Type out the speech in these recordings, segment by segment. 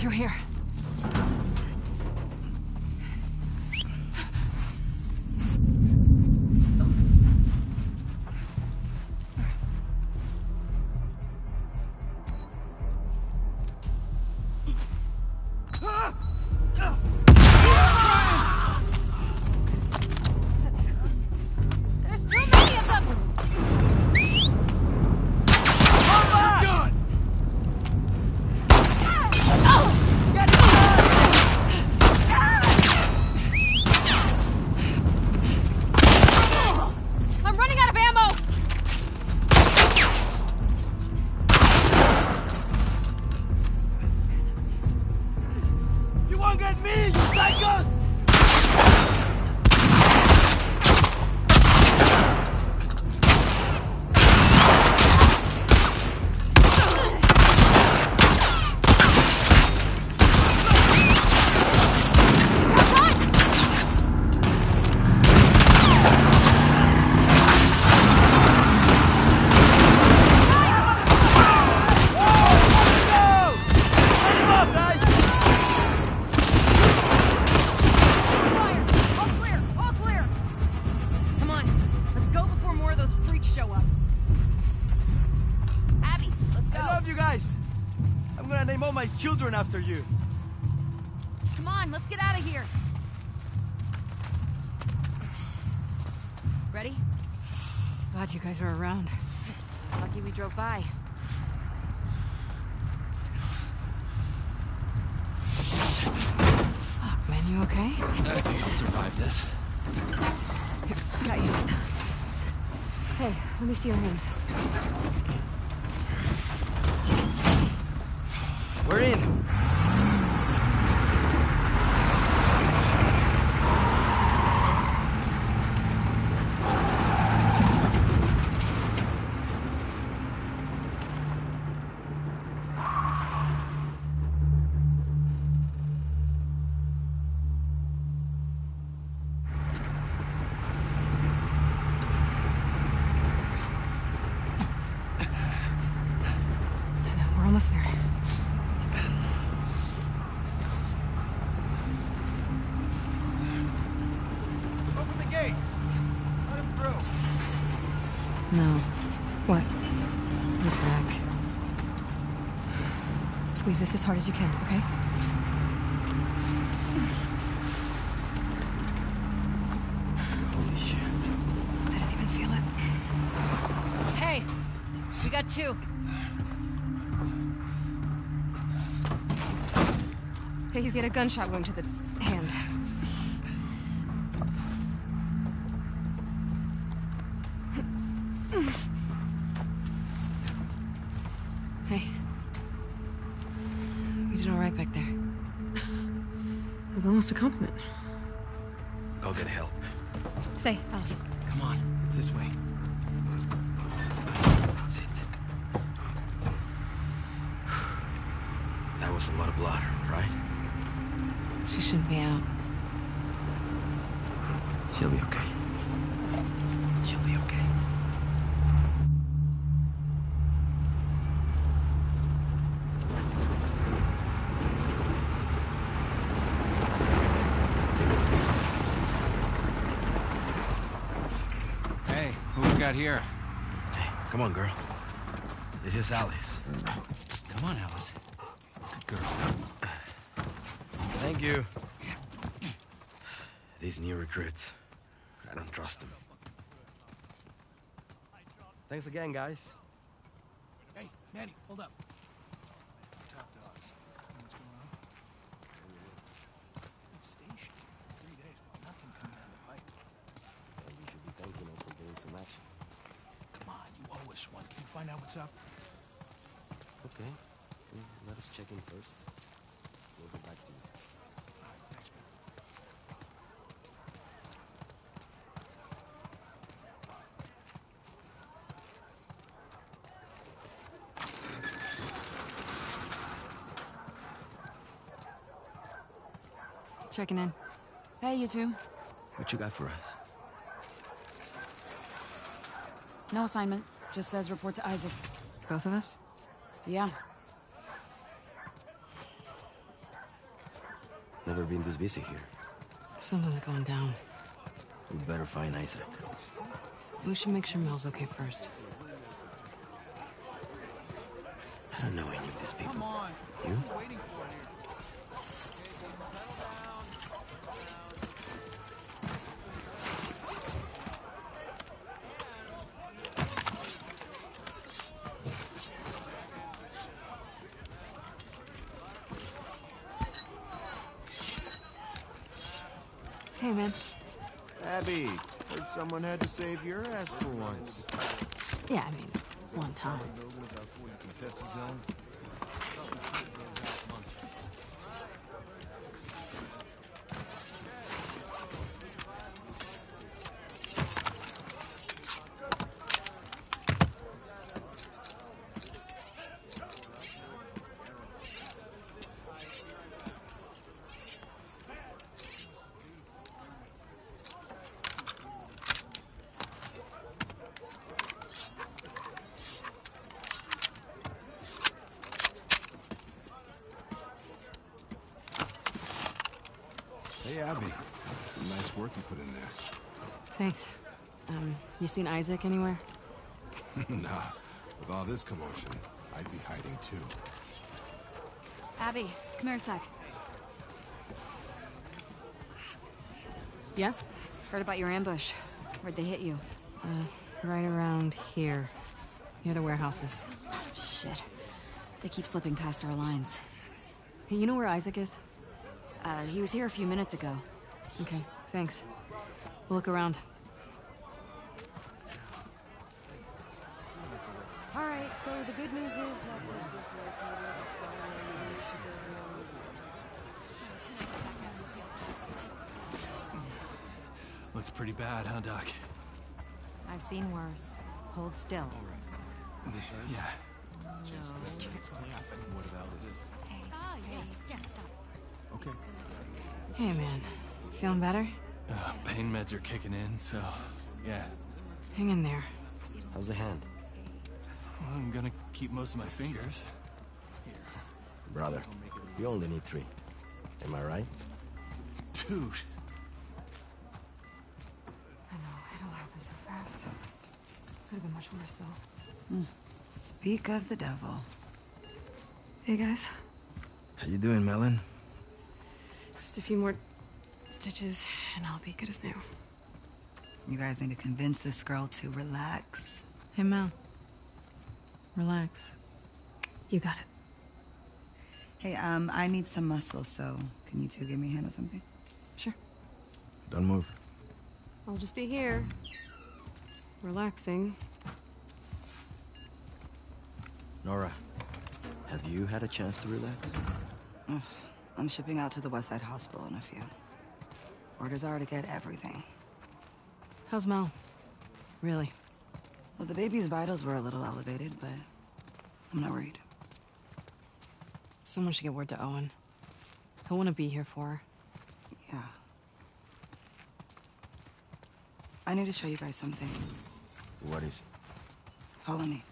Through here. drove by. Fuck, man, you okay? I think I'll survive this. Here, got you. Hey, let me see your hand. squeeze this as hard as you can, okay? Holy shit. I didn't even feel it. Hey, we got two. Hey, he's got a gunshot wound to the hand. just a compliment. Go get help. Stay, Alice. Come on, it's this way. here. Hey, come on, girl. This is Alice. Come on, Alice. Good girl. Thank you. These new recruits. I don't trust them. Thanks again, guys. Hey, Manny, hold up. Checking in. Hey, you two. What you got for us? No assignment. Just says report to Isaac. Both of us? Yeah. Never been this busy here. Something's going down. We better find Isaac. We should make sure Mel's okay first. I don't know any of these people. You? Someone had to save your ass for once. Yeah, I mean, one time. Nice work you put in there. Thanks. Um, you seen Isaac anywhere? nah, with all this commotion, I'd be hiding too. Abby, come here a sec. Yeah? Heard about your ambush. Where'd they hit you? Uh, right around here. Near the warehouses. Oh, Shit. They keep slipping past our lines. Hey, you know where Isaac is? Uh, he was here a few minutes ago. Okay, thanks. We'll look around. All right, so the good news is nothing dislocated. It's fine. Ammunition building on Looks pretty bad, huh, Doc? I've seen worse. Hold still. All right. Yeah. Ah, yes, yes, stop. Okay. Hey, man. Feeling better? Uh, pain meds are kicking in, so yeah. Hang in there. How's the hand? Well, I'm gonna keep most of my fingers. Here. Brother, you only need three. Am I right? Dude, I know, it all happened so fast. Could have been much worse, though. Speak of the devil. Hey, guys. How you doing, Melon? Just a few more stitches, and I'll be good as new. You guys need to convince this girl to relax. Hey, Mel. Relax. You got it. Hey, um, I need some muscle, so can you two give me a hand with something? Sure. Don't move. I'll just be here. Relaxing. Nora, have you had a chance to relax? Ugh, I'm shipping out to the Westside Hospital in a few. Orders are to get everything. How's Mel? Really? Well, the baby's vitals were a little elevated, but I'm not worried. Someone should get word to Owen. He'll want to be here for her. Yeah. I need to show you guys something. What is it? Follow me.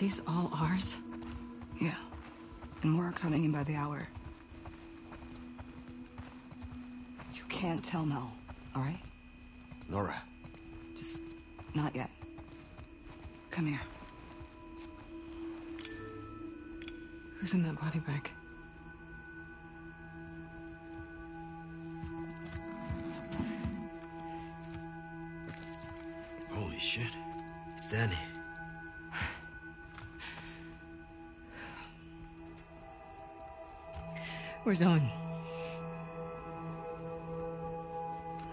These all ours? Yeah. And more are coming in by the hour. You can't tell Mel, all right? Nora, Just not yet. Come here. Who's in that body bag? Where's Owen?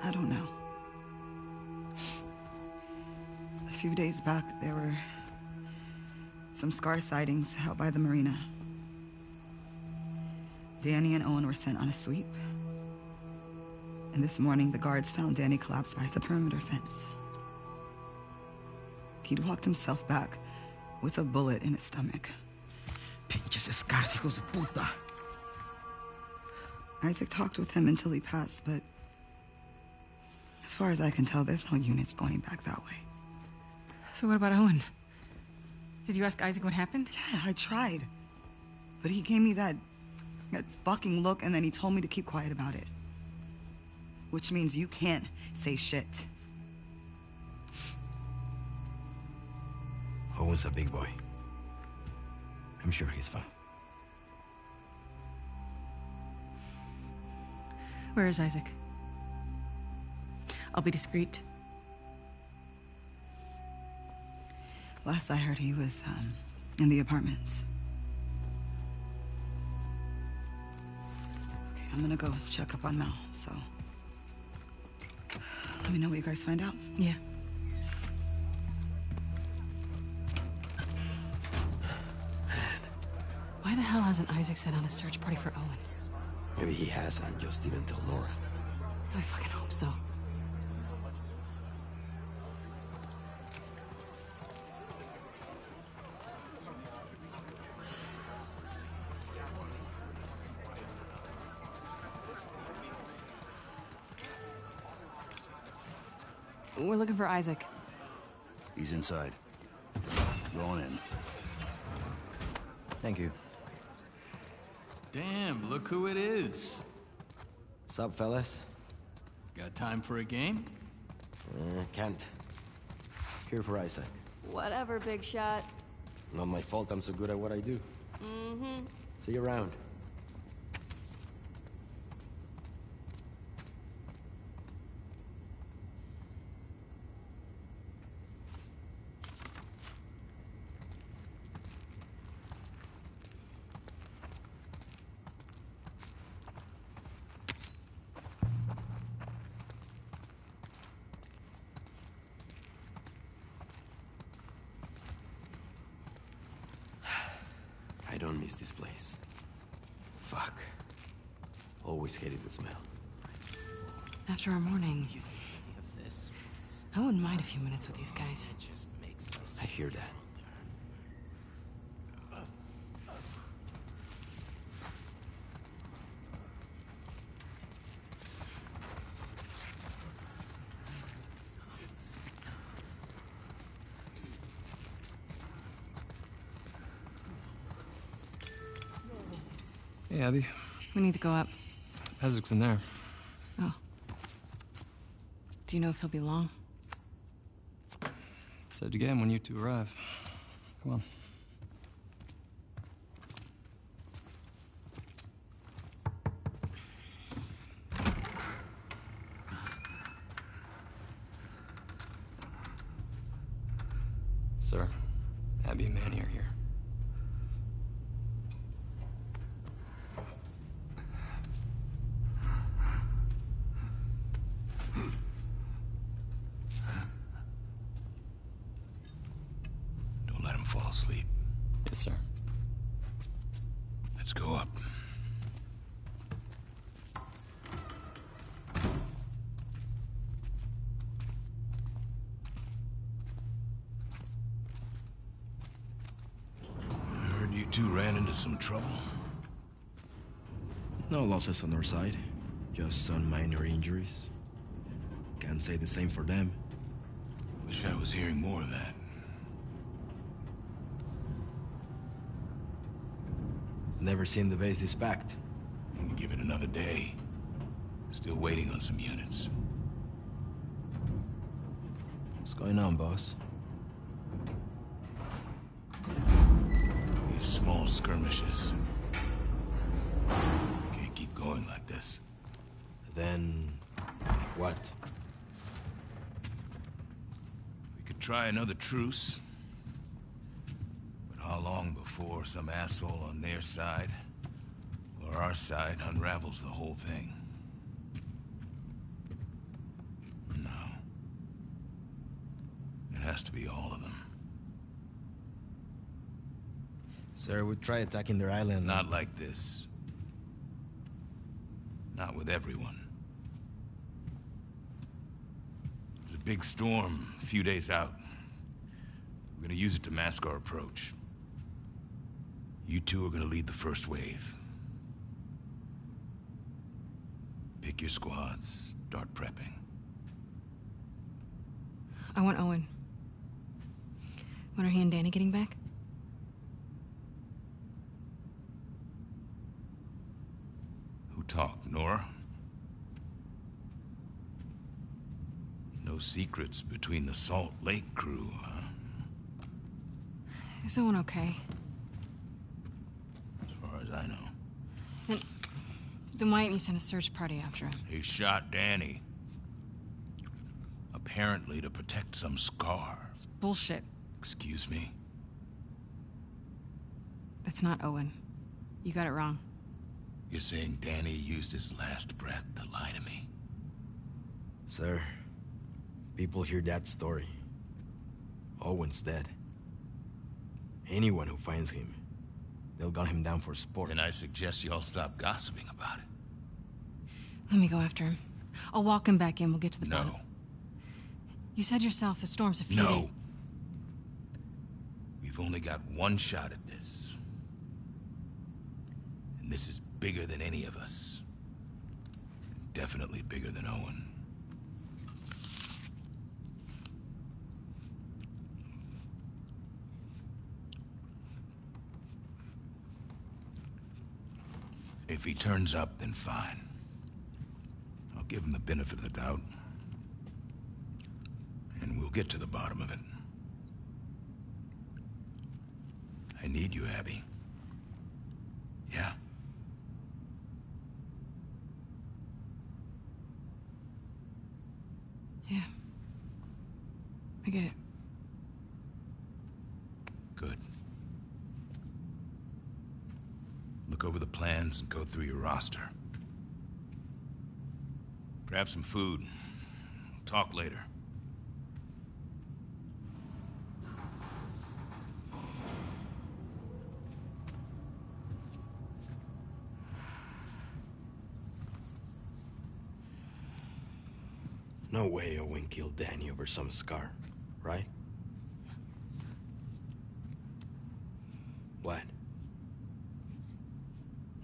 I don't know. A few days back, there were some scar sightings out by the marina. Danny and Owen were sent on a sweep. And this morning, the guards found Danny collapsed by the perimeter fence. He'd walked himself back with a bullet in his stomach. Pinches scars, hijos de puta. Isaac talked with him until he passed, but As far as I can tell, there's no units going back that way. So what about Owen? Did you ask Isaac what happened? Yeah, I tried. But he gave me that that fucking look and then he told me to keep quiet about it. Which means you can't say shit. Owen's a big boy. I'm sure he's fine. Where is Isaac? I'll be discreet. Last I heard, he was um, in the apartments. Okay, I'm gonna go check up on Mel, so. Let me know what you guys find out. Yeah. Why the hell hasn't Isaac sent out a search party for Owen? Maybe he has and just didn't tell Nora. I fucking hope so. We're looking for Isaac. He's inside. Go on in. Thank you. Damn, look who it is. Sup, fellas? Got time for a game? Uh, can't. Here for Isaac. Whatever, big shot. Not my fault I'm so good at what I do. Mm-hmm. See you around. I don't miss this place. Fuck. Always hated the smell. After our morning, I a few minutes with these guys. I hear that. Hey, Abby. We need to go up. Isaac's in there. Oh. Do you know if he'll be long? Said again when you two arrive. Come on. Sir, Abby and Manny are here. Don't let him fall asleep. Yes, sir. Let's go up. Heard you two ran into some trouble. No losses on our side. Just some minor injuries. Can't say the same for them. Wish I was hearing more of that. Never seen the base this packed. Give it another day. Still waiting on some units. What's going on, boss? These small skirmishes. Then... what? We could try another truce. But how long before some asshole on their side or our side unravels the whole thing? No. It has to be all of them. Sir, we'd try attacking their island. Not like this. Not with everyone. There's a big storm a few days out. We're gonna use it to mask our approach. You two are gonna lead the first wave. Pick your squads, start prepping. I want Owen. When are he and Danny getting back? Who talked, Nora? No secrets between the Salt Lake crew, huh? Is Owen okay? As far as I know. Then, then why didn't you send a search party after him? He shot Danny. Apparently to protect some scar. It's bullshit. Excuse me? That's not Owen. You got it wrong. You're saying Danny used his last breath to lie to me? Sir, people hear that story. Owen's dead. Anyone who finds him, they'll gun him down for sport. And I suggest you all stop gossiping about it. Let me go after him. I'll walk him back in. We'll get to the No. bottom. You said yourself the storm's a few No. days. We've only got one shot at this. And this is bigger than any of us. Definitely bigger than Owen. If he turns up, then fine. I'll give him the benefit of the doubt. And we'll get to the bottom of it. I need you, Abby. Yeah? Yeah. I get it. Good. Look over the plans and go through your roster. Grab some food. We'll talk later. No way Owen killed Danny over some scar, right? What?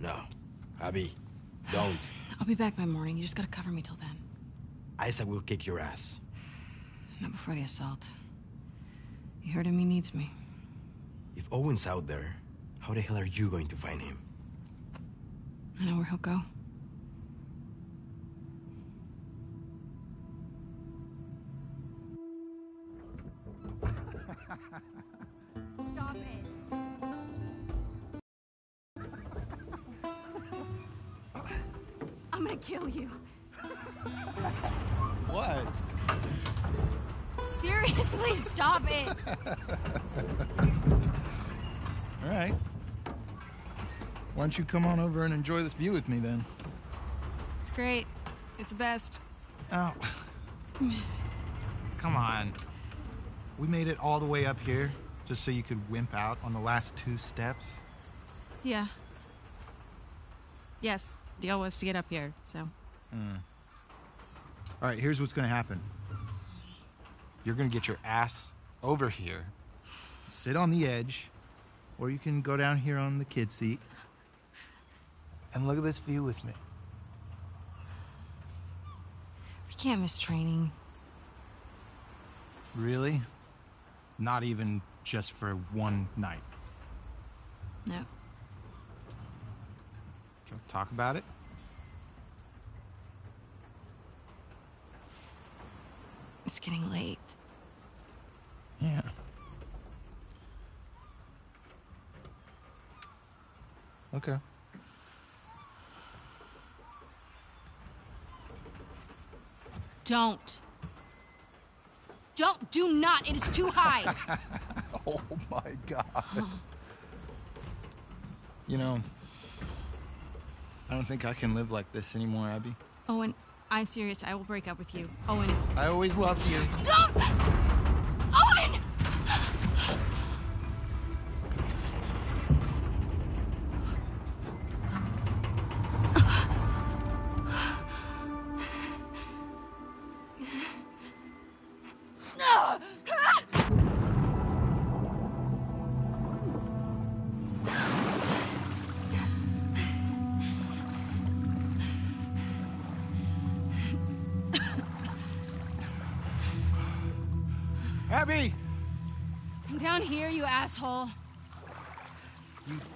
No. Abby, don't. I'll be back by morning. You just gotta cover me till then. Isaac will kick your ass. Not before the assault. You heard him, he needs me. If Owen's out there, how the hell are you going to find him? I know where he'll go. Stop it. All right. Why don't you come on over and enjoy this view with me then? It's great. It's the best. Oh. Come on. We made it all the way up here just so you could wimp out on the last two steps. Yeah. Yes, deal was to get up here, so. Hmm. All right, here's what's going to happen. You're going to get your ass over here, sit on the edge, or you can go down here on the kid seat and look at this view with me. We can't miss training. Really? Not even just for one night. No. We talk about it? It's getting late. Yeah. Okay. Don't. Don't. Do not. It is too high. oh my god. Oh. You know, I don't think I can live like this anymore, Abby. Owen, I'm serious. I will break up with you. Owen. I always loved you. Don't!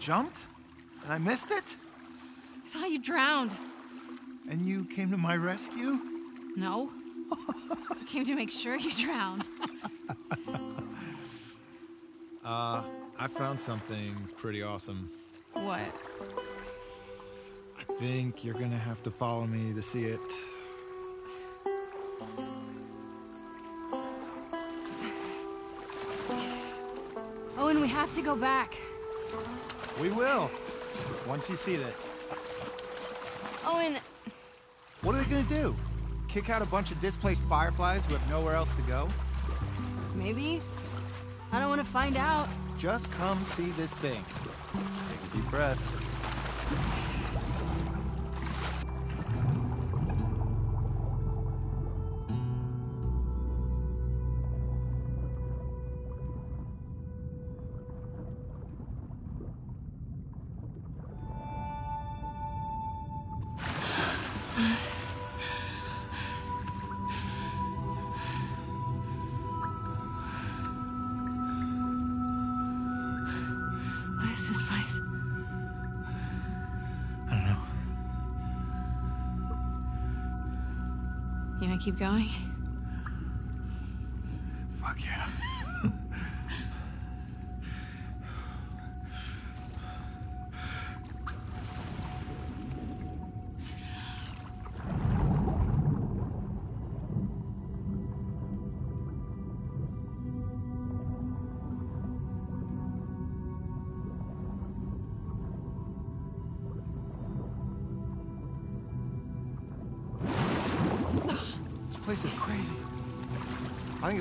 Jumped? And I missed it? I thought you drowned. And you came to my rescue? No. I came to make sure you drowned. Uh, I found something pretty awesome. What? I think you're gonna have to follow me to see it. Owen, we have to go back. We will. Once you see this. Oh, Owen, What are they gonna do? Kick out a bunch of displaced fireflies who have nowhere else to go? maybe? I don't want to find out. Just come see this thing. Take a deep breath. You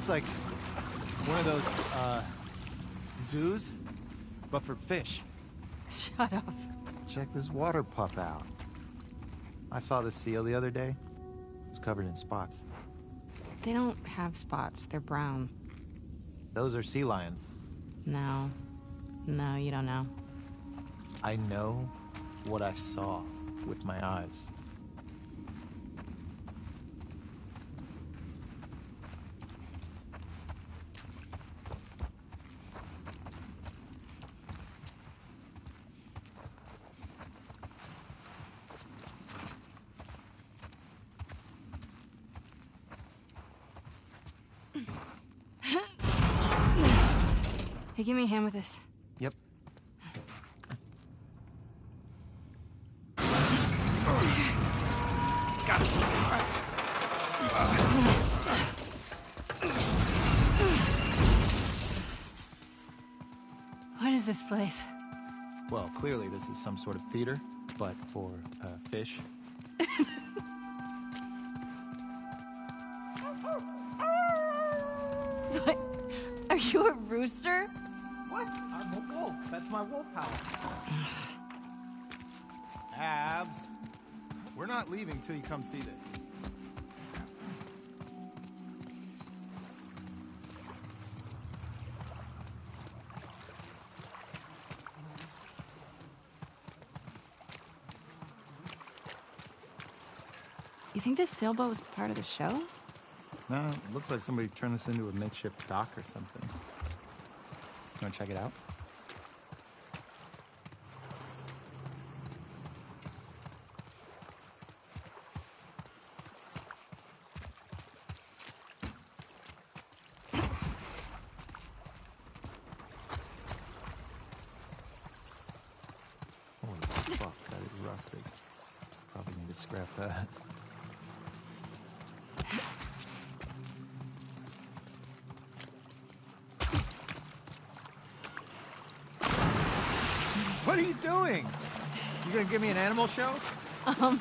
Think like one of those uh, zoos, but for fish. Shut up. Check this water pup out. I saw the seal the other day. It was covered in spots. They don't have spots. They're brown. Those are sea lions. No. No, you don't know. I know what I saw with my eyes. Give me a hand with this. Yep. What is this place? Well, clearly this is some sort of theater, but for uh, fish. What? Are you a rooster? What? I'm a wolf. That's my wolf house. Abs. We're not leaving till you come see this. You think this sailboat was part of the show? No, it looks like somebody turned this into a makeshift dock or something. You wanna check it out? Holy fuck, that is rusted. Probably need to scrap that. What are you doing? You gonna give me an animal show? Um,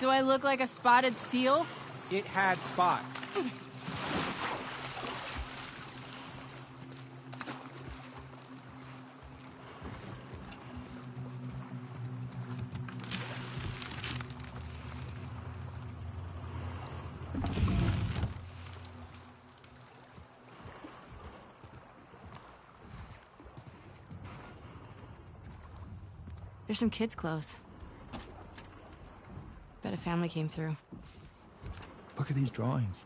do I look like a spotted seal? It had spots. There's some kids' clothes. Bet a family came through. Look at these drawings.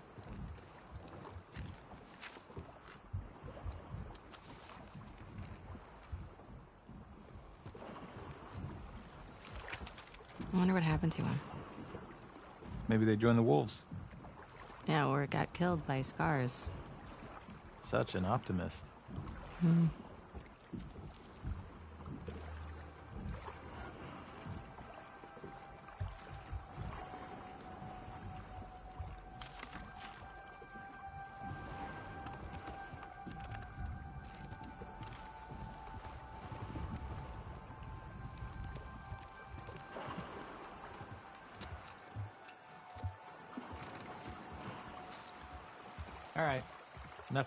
I wonder what happened to him. Maybe they joined the wolves. Yeah, or got killed by scars. Such an optimist. Hmm.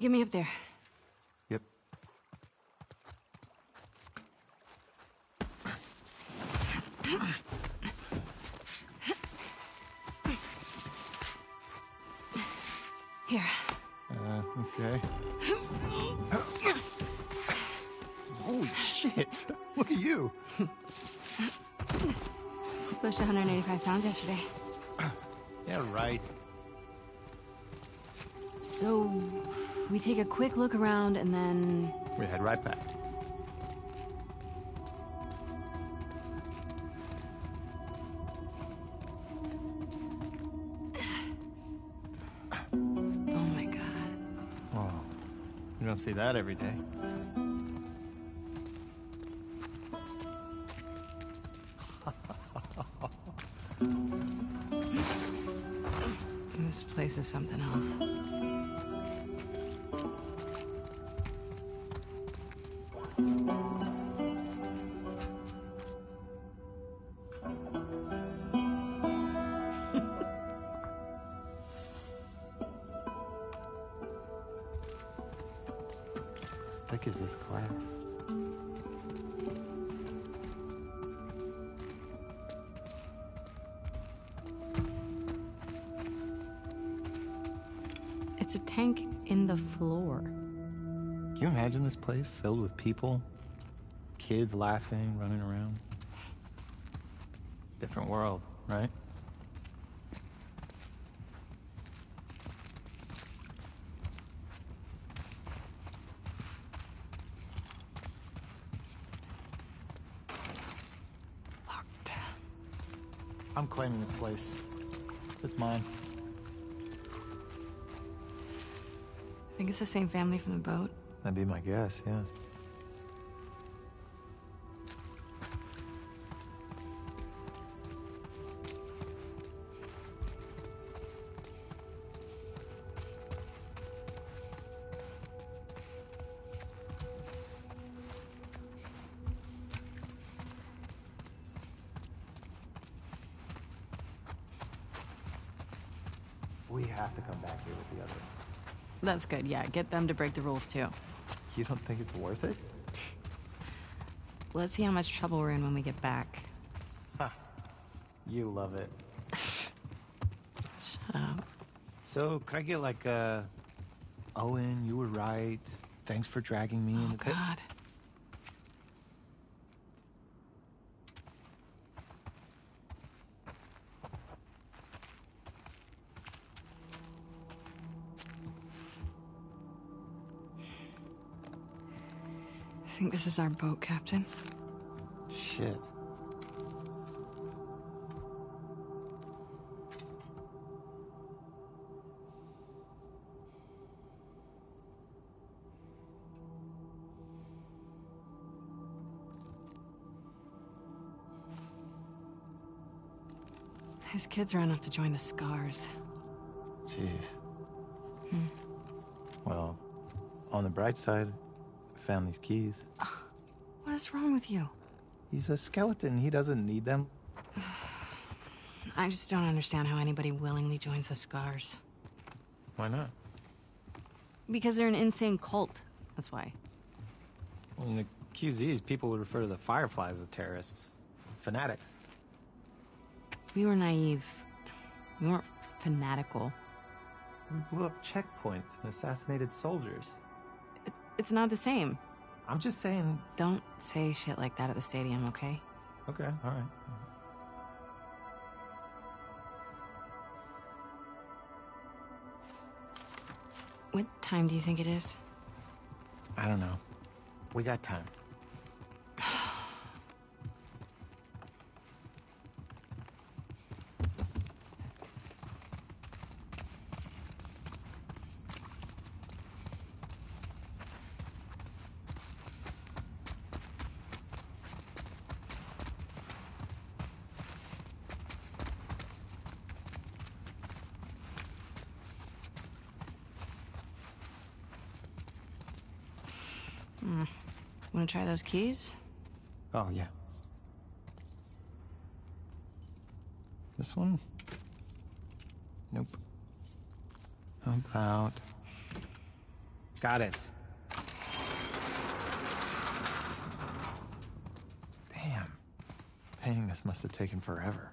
Get me up there. Yep. Here. Uh, okay. Holy shit! Look at you. Pushed 185 pounds yesterday. We take a quick look around and then. We head right back. Oh my god. Oh, you don't see that every day. This place is something else. Gives us class. It's a tank in the floor. Can you imagine this place filled with people? Kids laughing, running around? Different world, the same family from the boat? That'd be my guess, yeah. Good, yeah. Get them to break the rules too. You don't think it's worth it? Let's see how much trouble we're in when we get back. You love it. Shut up. So, could I get like a Owen, you were right. Thanks for dragging me oh, in Oh, the pit. God. Think this is our boat, Captain. Shit. His kids ran off to join the Scars. Jeez. Hmm. Well, on the bright side, found these keys. What is wrong with you? He's a skeleton. He doesn't need them. I just don't understand how anybody willingly joins the Scars. Why not? Because they're an insane cult. That's why. In the QZs, people would refer to the Fireflies as terrorists. Fanatics. We were naive. We weren't fanatical. We blew up checkpoints and assassinated soldiers. It's not the same. I'm just saying. Don't say shit like that at the stadium, okay? Okay, alright. What time do you think it is? I don't know. We got time. Try those keys? Oh, yeah. This one? Nope. How about... Got it. Damn. Painting this must have taken forever.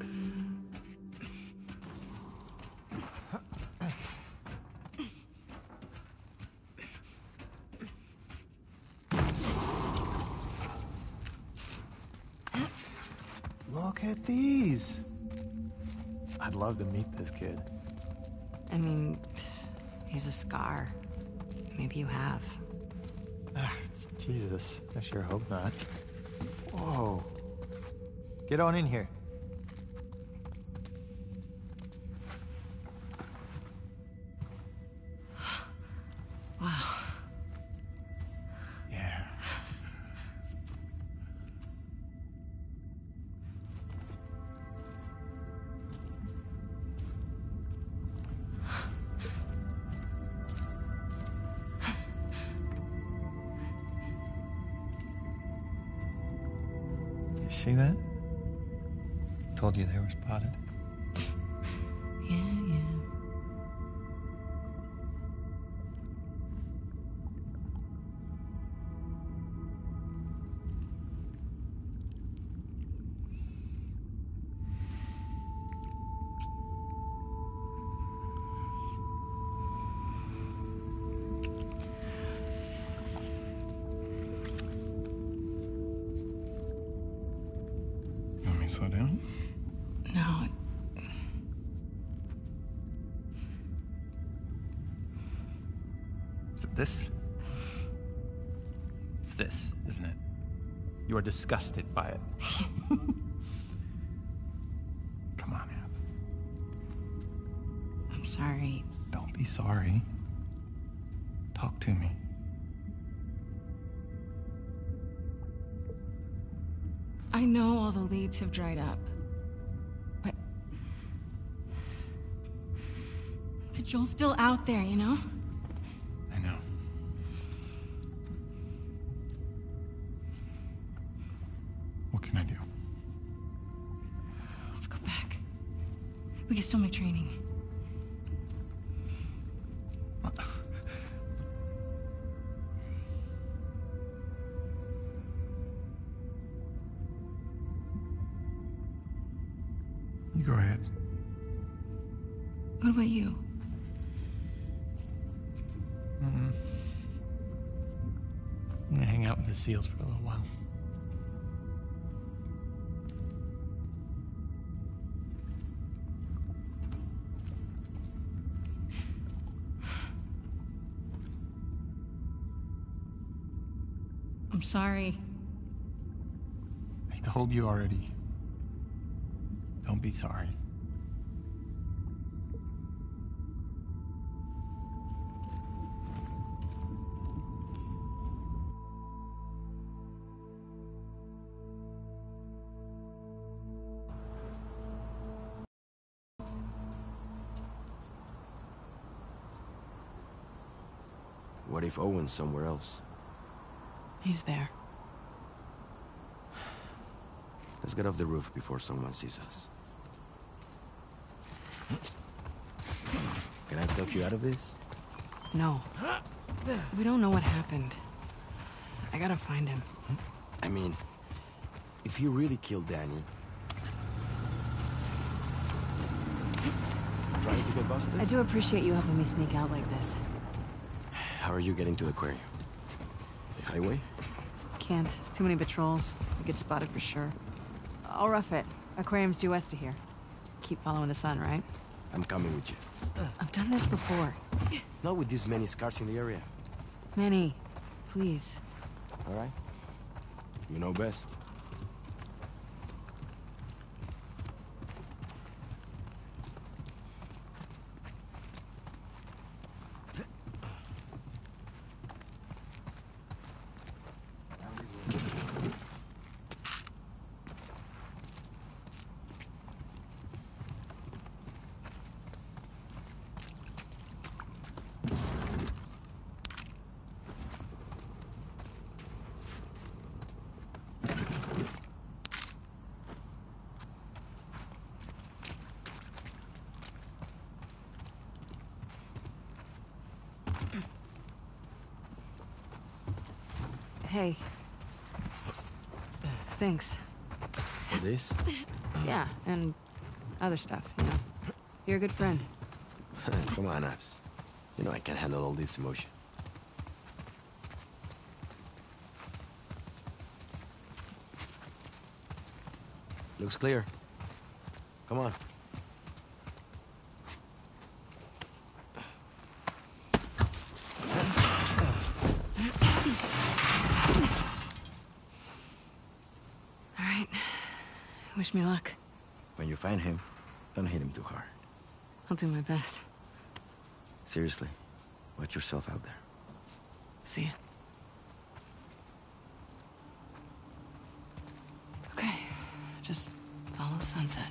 You have. Ah, Jesus. I sure hope not. Whoa. Get on in here. Disgusted by it. Come on, Ab. I'm sorry. Don't be sorry. Talk to me. I know all the leads have dried up. But. But Joel's still out there, you know? Go ahead. What about you? Mm-mm. I'm gonna hang out with the seals for a little while. I'm sorry. I told you already. Don't be sorry. What if Owen's somewhere else? He's there. Let's get off the roof before someone sees us. Can I talk you out of this? No. We don't know what happened. I gotta find him. I mean, if he really killed Danny... Trying to get busted? I do appreciate you helping me sneak out like this. How are you getting to the aquarium? The highway? Can't. Too many patrols. We get spotted for sure. I'll rough it. Aquarium's due west of here. Keep following the sun, right? I'm coming with you. I've done this before. Not with this many scars in the area. Manny. please. All right? You know best. Hey. Thanks. For this? Yeah, and other stuff, you know. You're a good friend. Come on, Abs. You know I can't handle all this emotion. Looks clear. Come on. All right. Wish me luck. When you find him, don't hit him too hard. I'll do my best. Seriously, watch yourself out there. See ya. Okay. Just follow the sunset.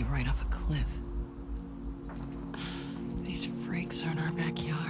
you right off a cliff. These freaks are in our backyard.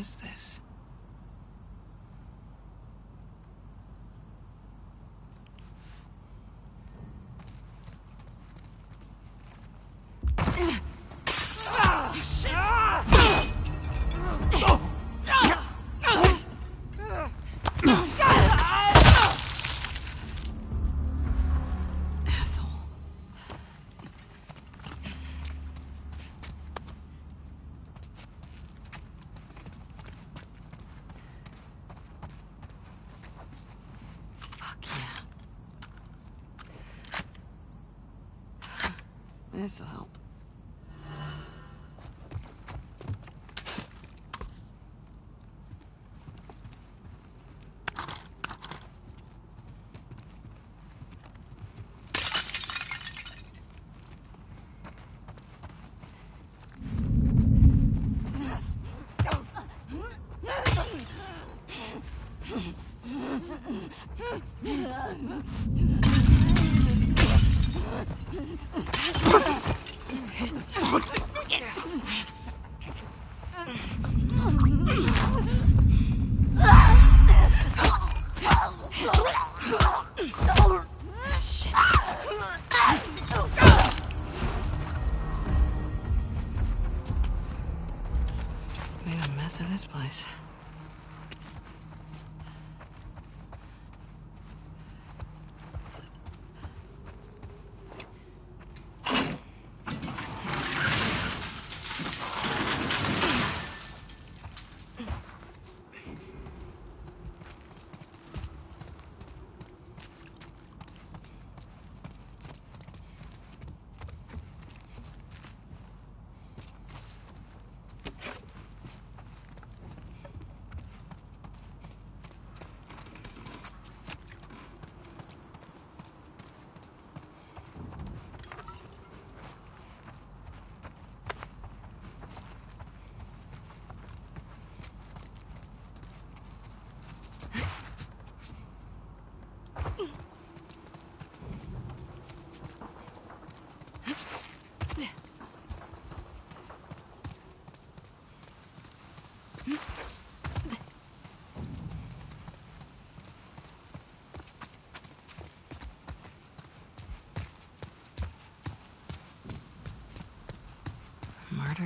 is this?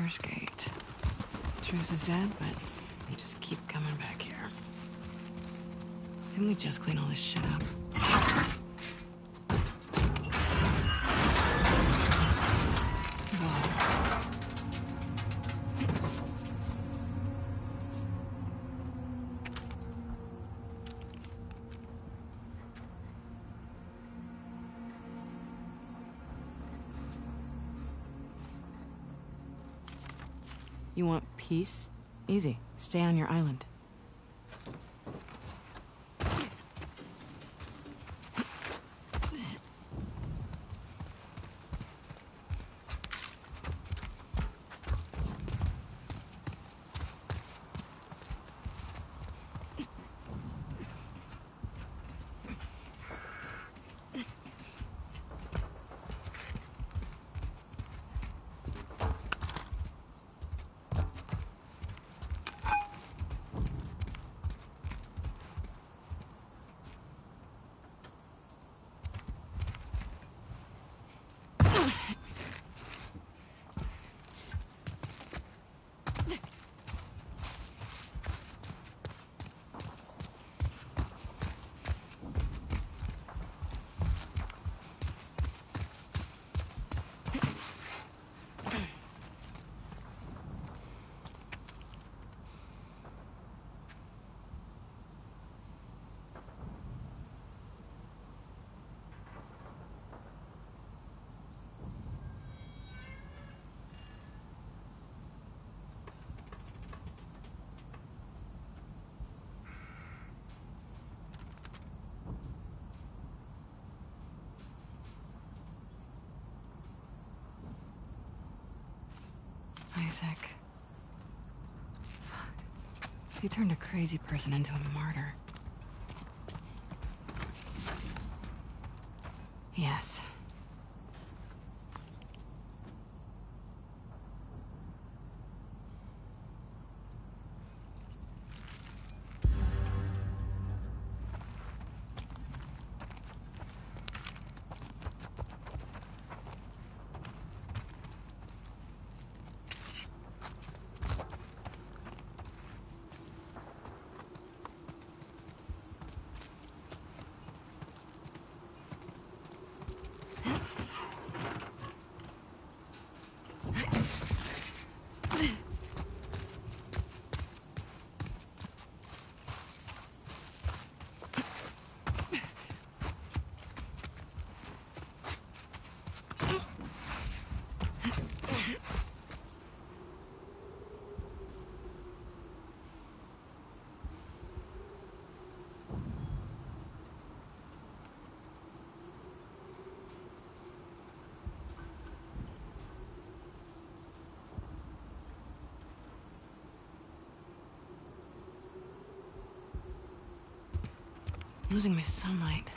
Martyr's Gate. Truce is dead, but you just keep coming back here. Didn't we just clean all this shit up? Peace? Easy. Stay on your island. Turned a crazy person into a martyr. Yes. Losing my sunlight.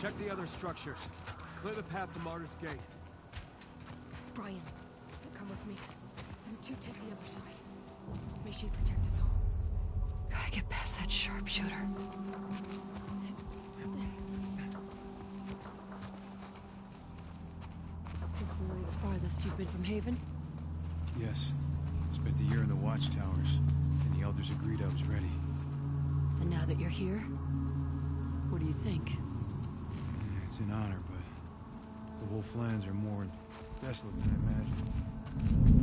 Check the other structures. Clear the path to Martyr's Gate. Brian, come with me. You two take the other side. May she protect us all. Gotta get past that sharpshooter. This is really the farthest you've been from Haven? Yes. Spent a year in the watchtowers, and the elders agreed I was ready. And now that you're here, what do you think? An honor, but the Wolflands are more desolate than I imagined.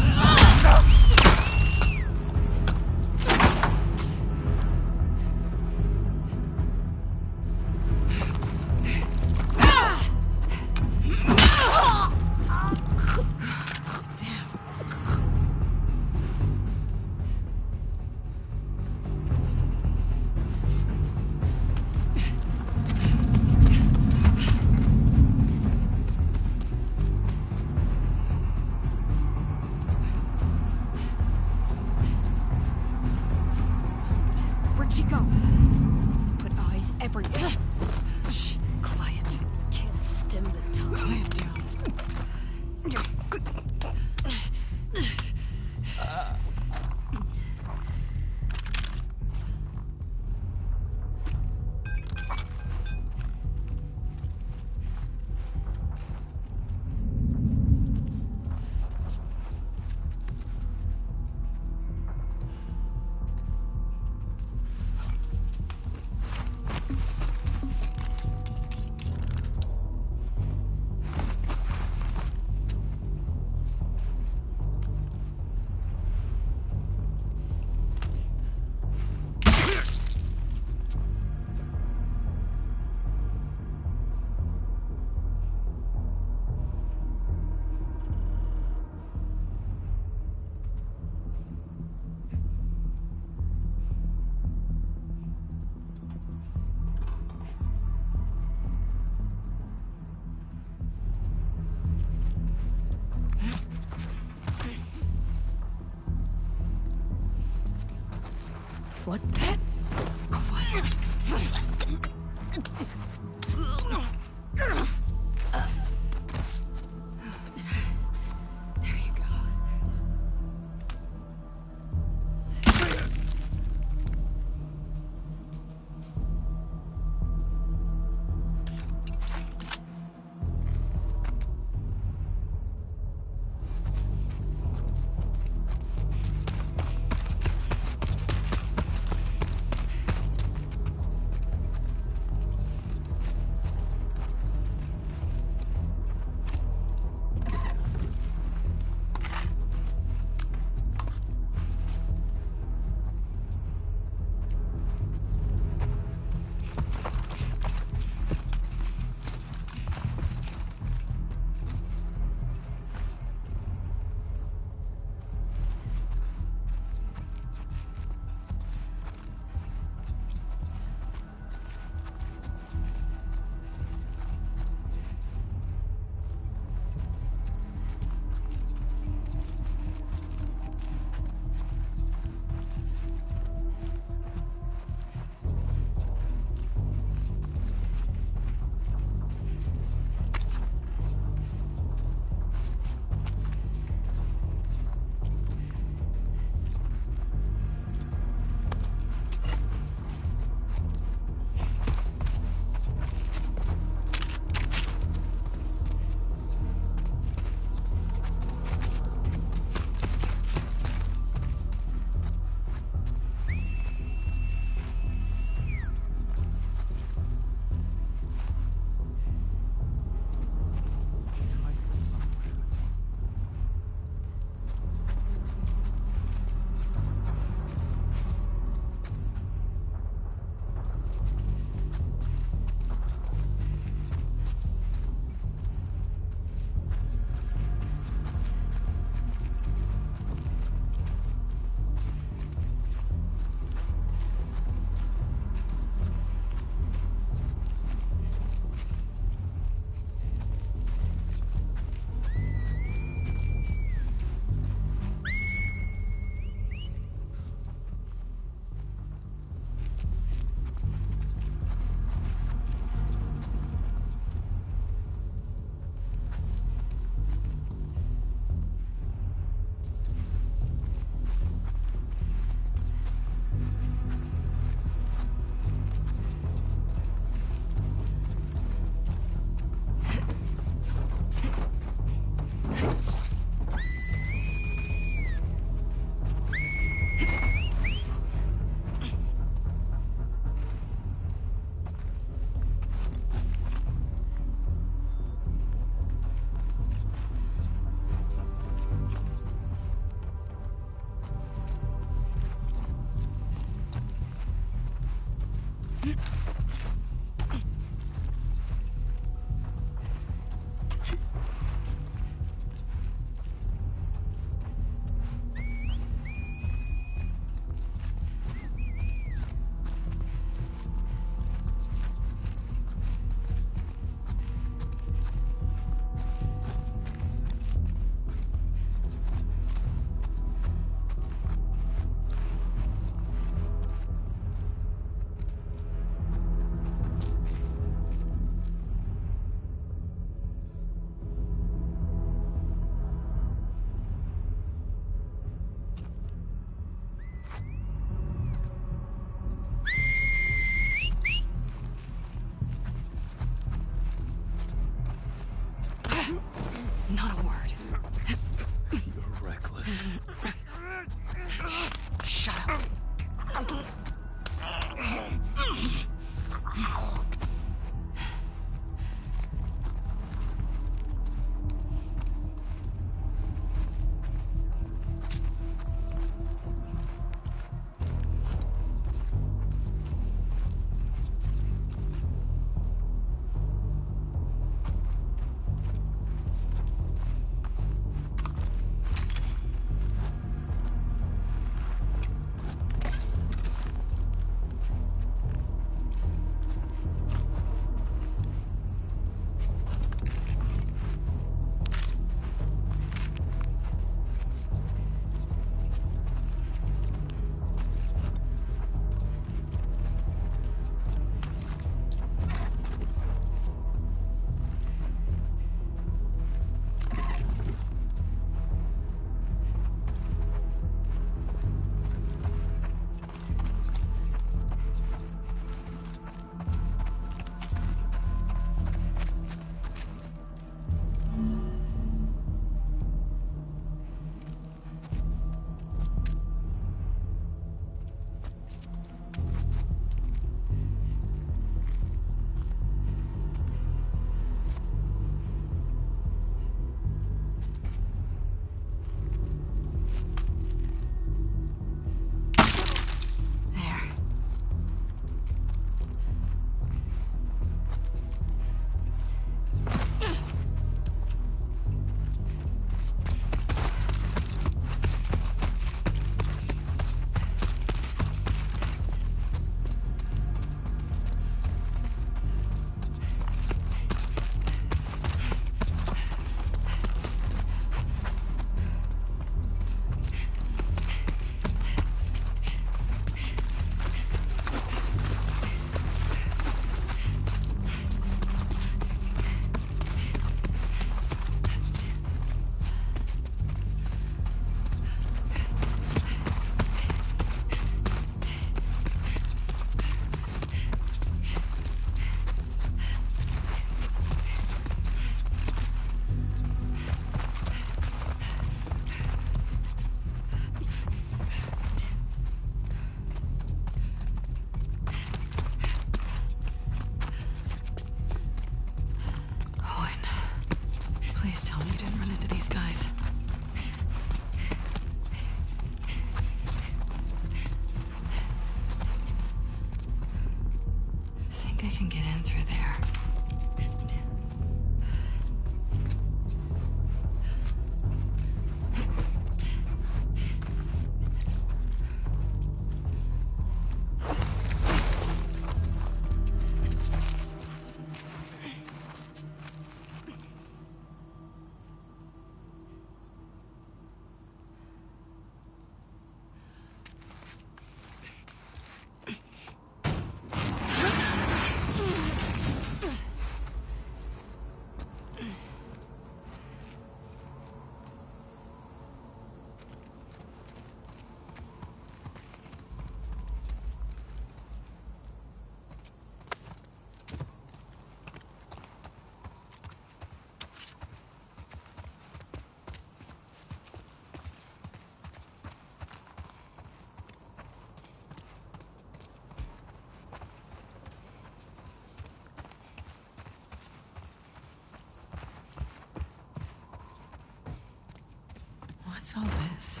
What's all this?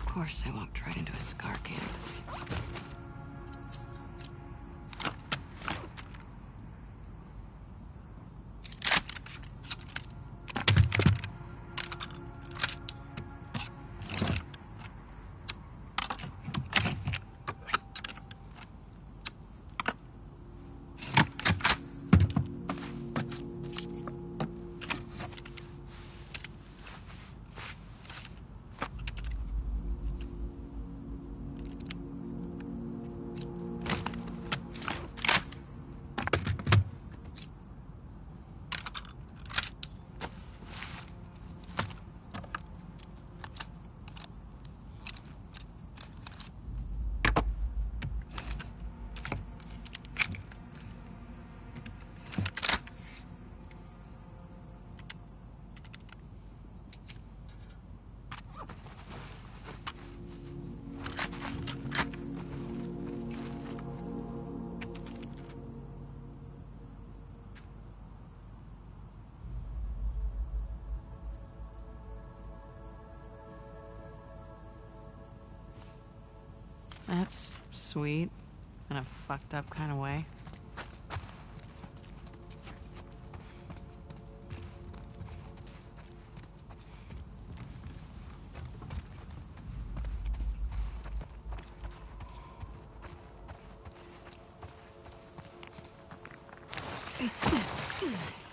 Of course, I walked right into a scar camp. That's sweet. In a fucked up kind of way.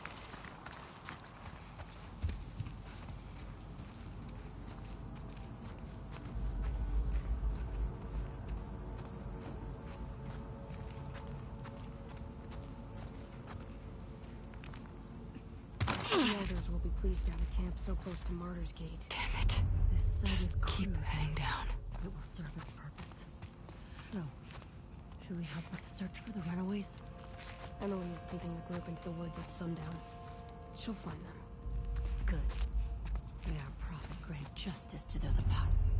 elders will be to have a camp so close to Martyr's Gate. Damn it. Just is keep heading down. It will serve its purpose. So, should we help with the search for the runaways? Emily is taking the group into the woods at sundown. She'll find them. Good. May our prophet grant justice to those apostates.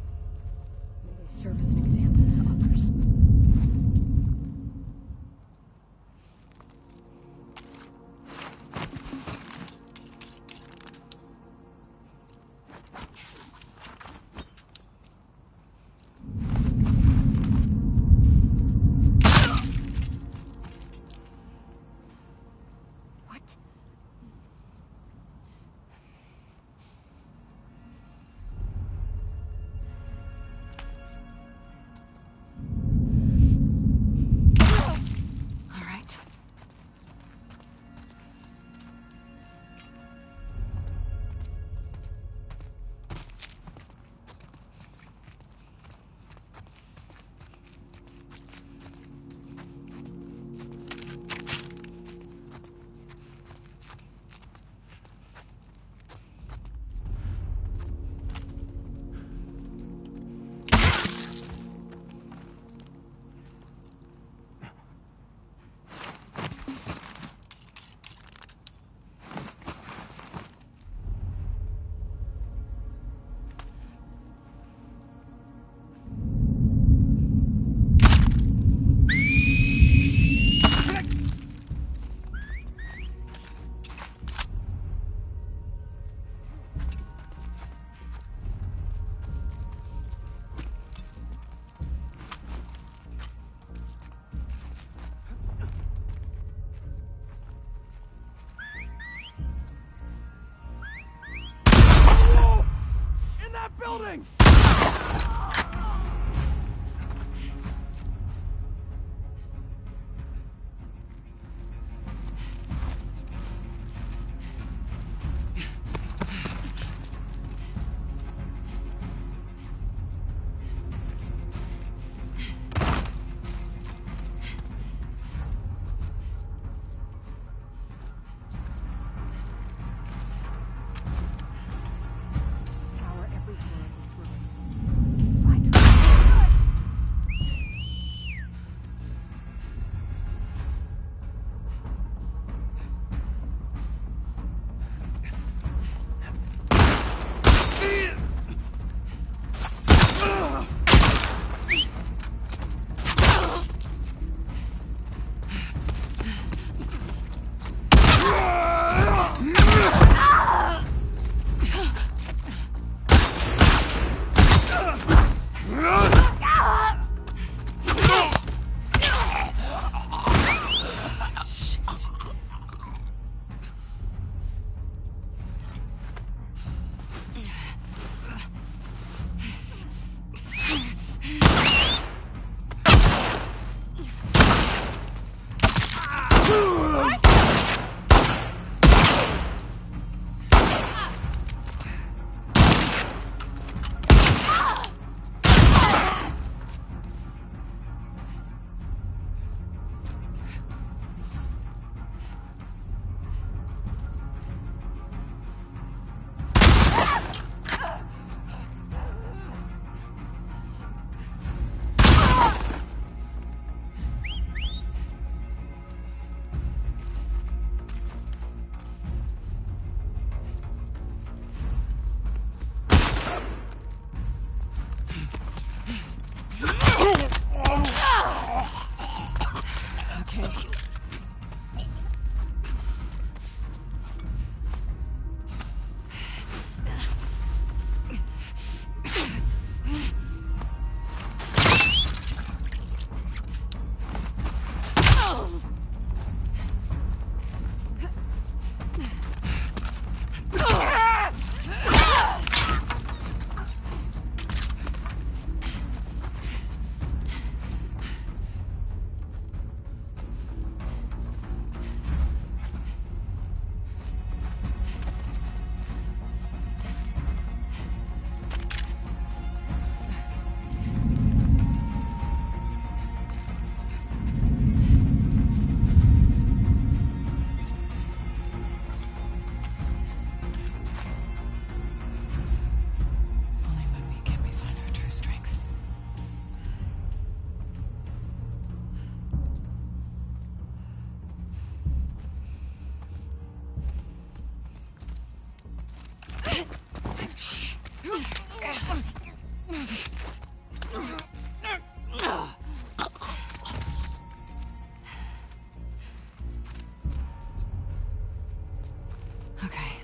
Okay.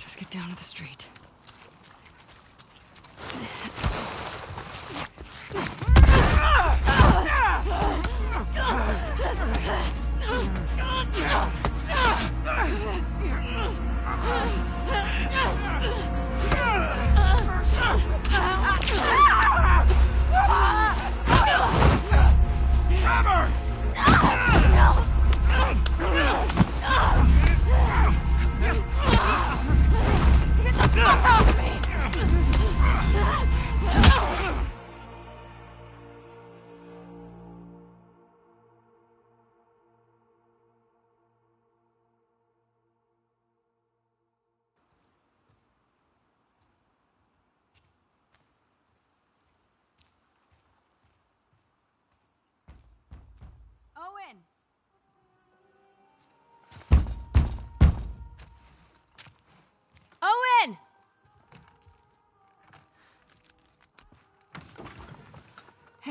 Just get down to the street.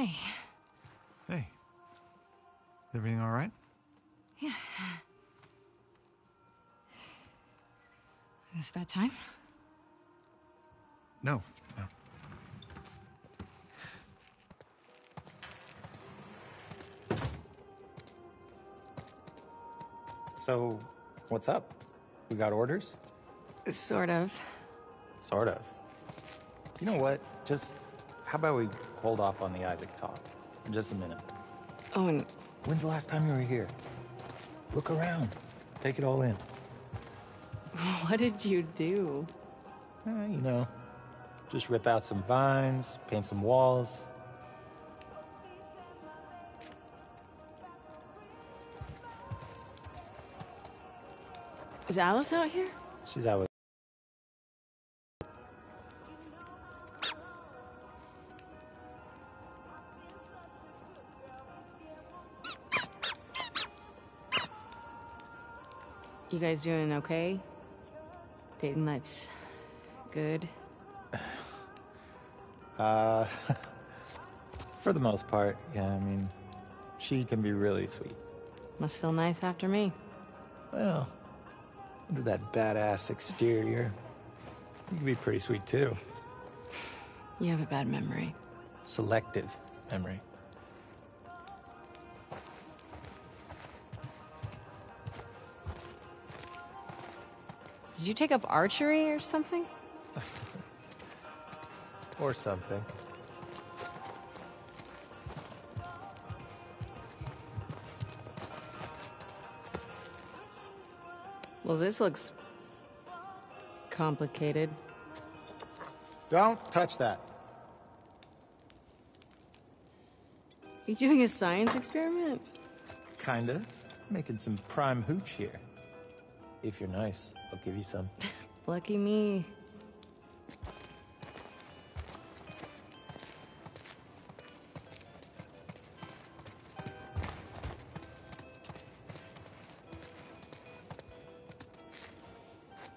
Hey. Hey. Everything all right? Yeah. Is this about time? No. No. So, what's up? We got orders? Sort of. Sort of. You know what? Just how about we hold off on the Isaac talk for just a minute? Oh, and When's the last time you were here? Look around. Take it all in. what did you do? Eh, you know, just rip out some vines, paint some walls. Is Alice out here? She's out with. Guys doing okay? Dating life's good. Uh, for the most part, yeah. I mean, she can be really sweet. Must feel nice after me. Well, under that badass exterior, you can be pretty sweet too. You have a bad memory. Selective memory. Did you take up archery or something? Or something. Well, this looks complicated. Don't touch that. Are You doing a science experiment? Kinda. Making some prime hooch here. If you're nice, I'll give you some. Lucky me.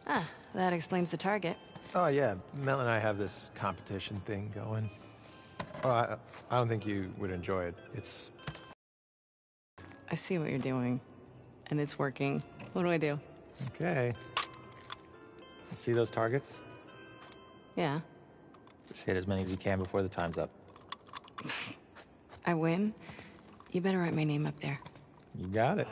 Ah, that explains the target. Oh yeah, Mel and I have this competition thing going. Oh, I, I don't think you would enjoy it. It's I see what you're doing, and it's working. What do I do? okay. See those targets? Yeah, Just hit as many as you can before the time's up. I win. You better write my name up there. You got it.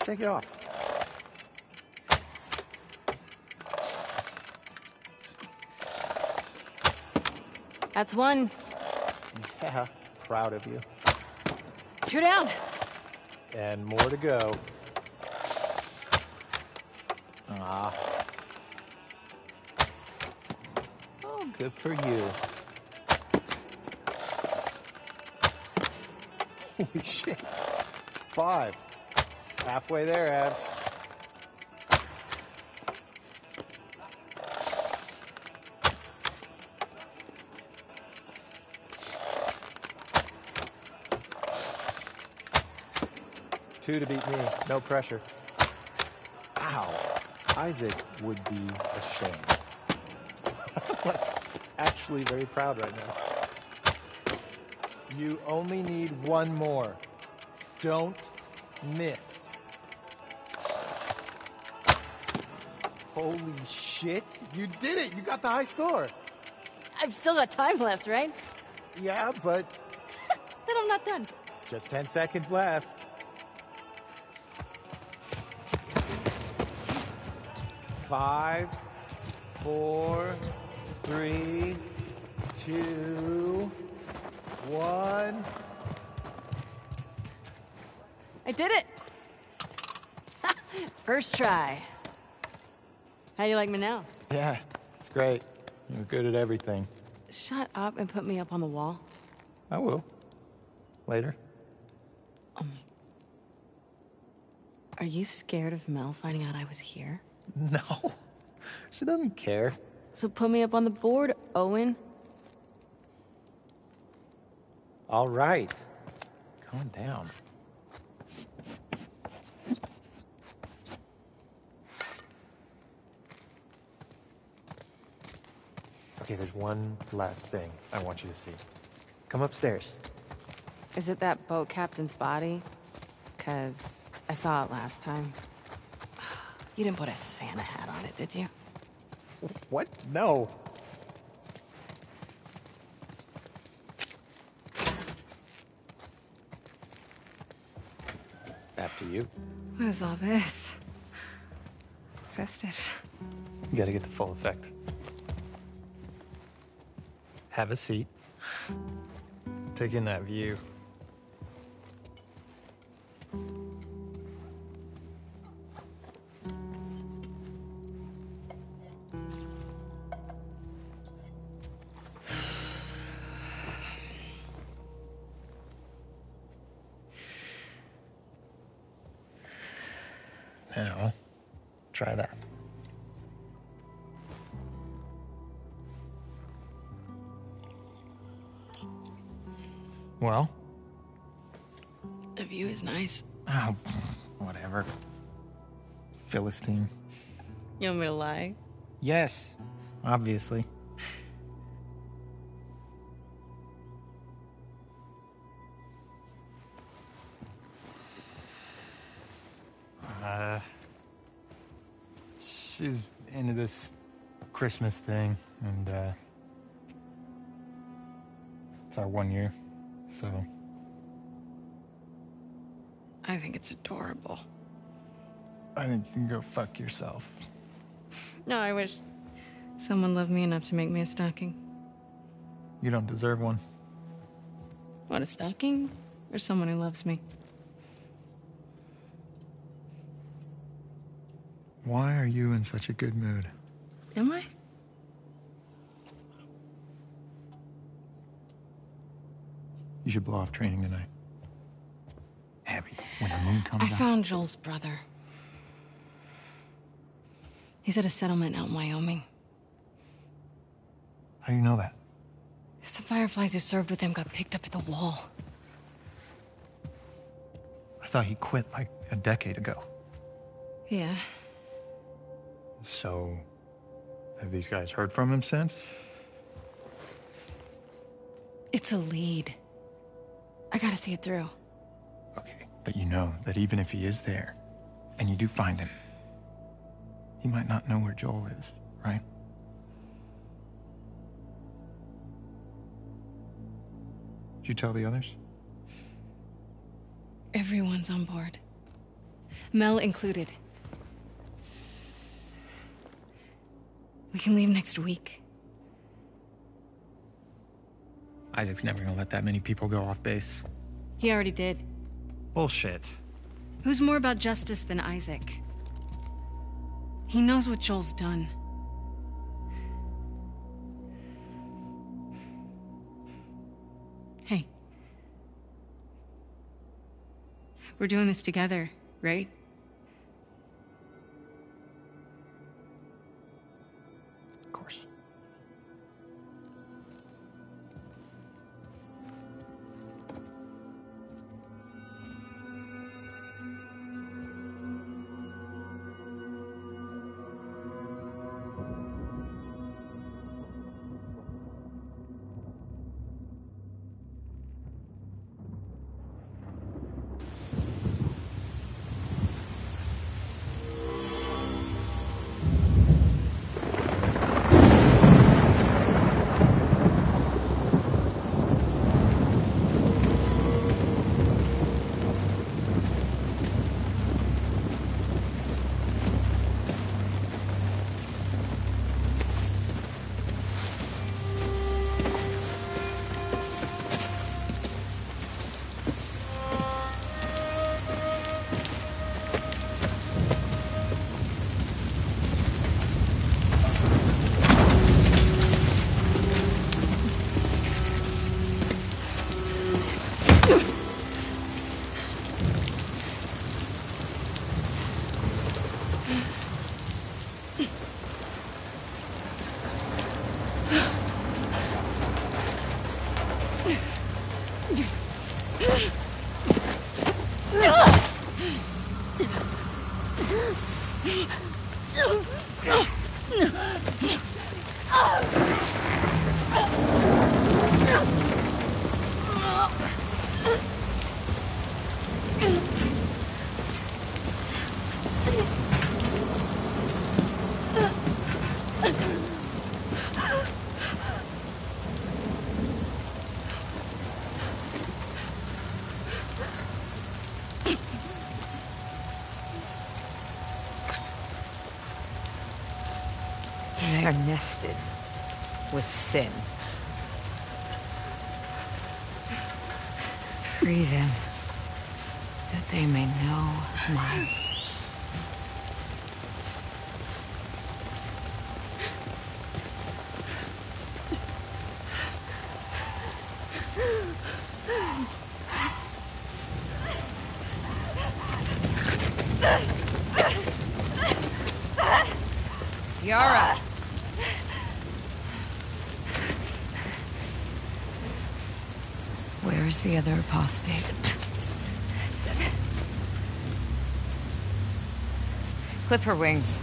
Take it off. That's one. Yeah, proud of you. Two down. And more to go. Ah. Oh, good for you. Holy shit. Five. Halfway there, Abs. Two to beat me. No pressure. Ow. Isaac would be ashamed. like, actually very proud right now. You only need one more. Don't miss. Holy shit. You did it. You got the high score. I've still got time left, right? Yeah, but Then I'm not done. just 10 seconds left. Five, four, three, two, one. I did it! First try. How do you like me now? Yeah, it's great. You're good at everything. Shut up and put me up on the wall. I will. Later. Um, are you scared of Mel finding out I was here? No. She doesn't care. So put me up on the board, Owen. All right. Calm down. Okay, there's one last thing I want you to see. Come upstairs. Is it that boat captain's body? Because I saw it last time. You didn't put a Santa hat on it, did you? What? No. After you. What is all this? Festive. You gotta get the full effect. Have a seat. Take in that view. Philistine. You want me to lie? Yes, obviously. Uh, she's into this Christmas thing, and uh, it's our one year, so I think it's adorable. I think you can go fuck yourself. No, I wish someone loved me enough to make me a stocking. You don't deserve one. What, a stocking? Or someone who loves me? Why are you in such a good mood? Am I? You should blow off training tonight. Abby, when the moon comes I out. found Joel's brother. He's at a settlement out in Wyoming. How do you know that? Some fireflies who served with him got picked up at the wall. I thought he quit like a decade ago. Yeah. So, have these guys heard from him since? It's a lead. I gotta see it through. Okay, but you know that even if he is there, and you do find him, he might not know where Joel is, right? Did you tell the others? Everyone's on board. Mel included. We can leave next week. Isaac's never gonna let that many people go off base. He already did. Bullshit. Who's more about justice than Isaac? He knows what Joel's done. Hey. We're doing this together, right? Nested with sin. Free them, that they may know my Yara! Where's the other apostate? Clip her wings.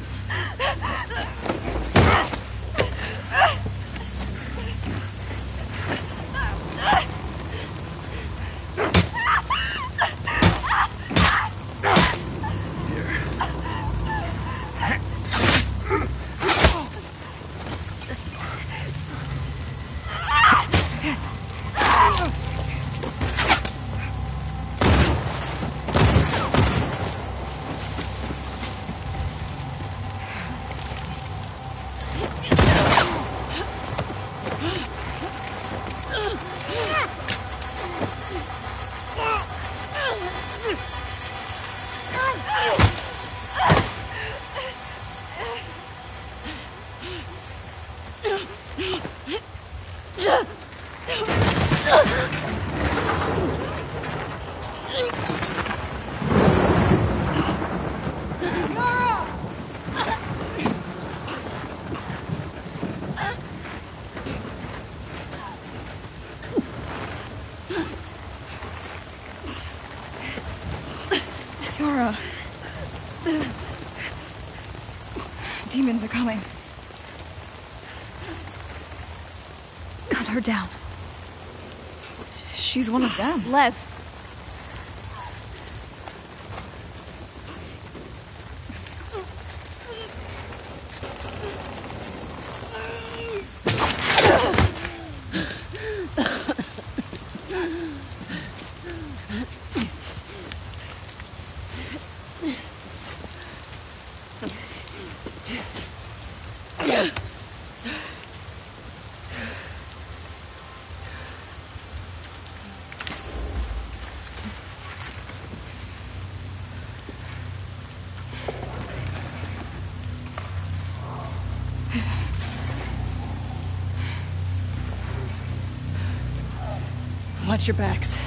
Yara. Demons are coming. Cut her down. She's one of them. Lev. Your backs.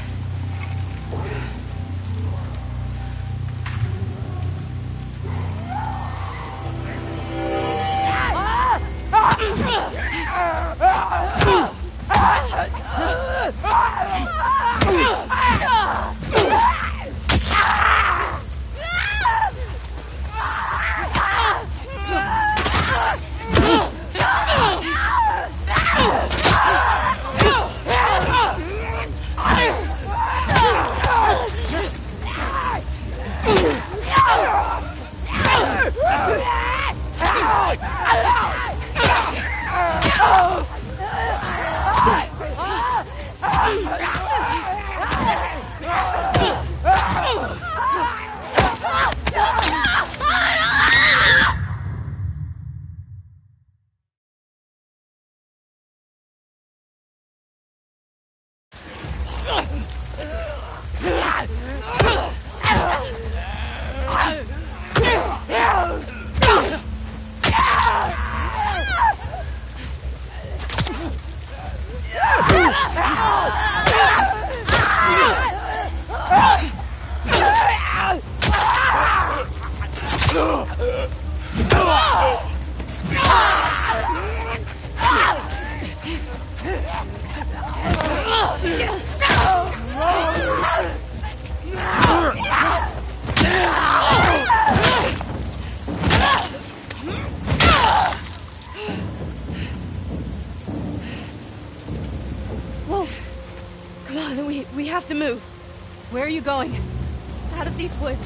These woods.